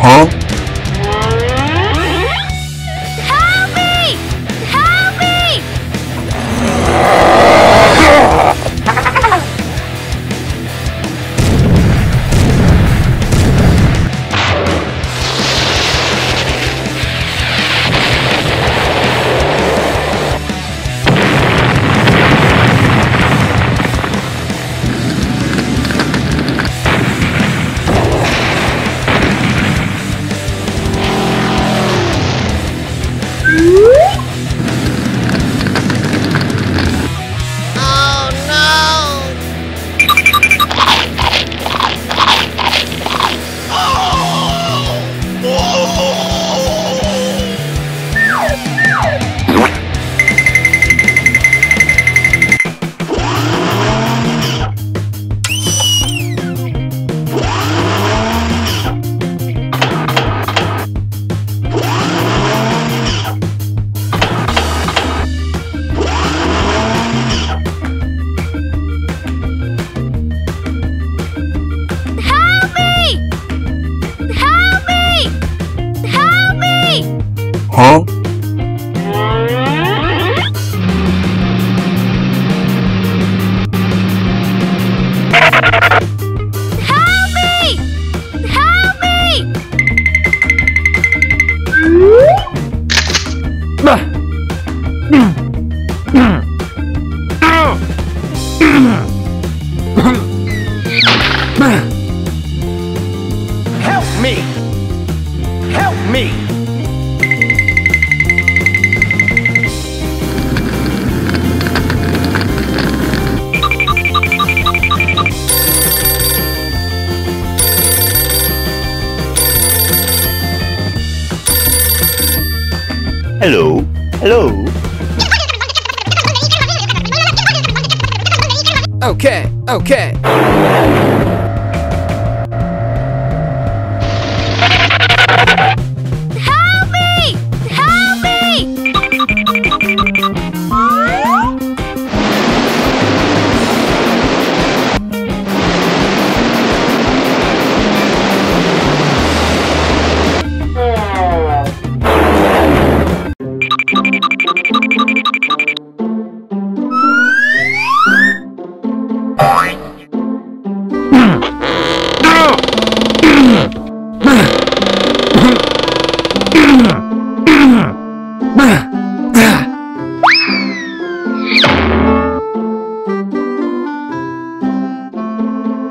Huh? Huh? Hello? Hello? Okay, okay.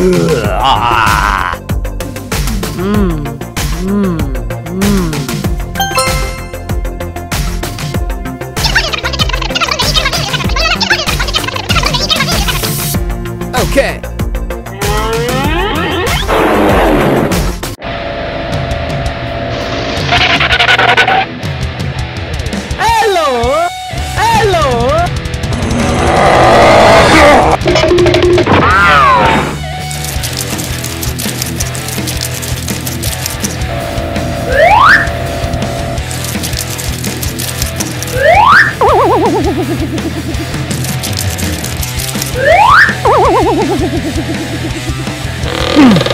Mm, mm, mm. Okay. Hello! Hello! Mm.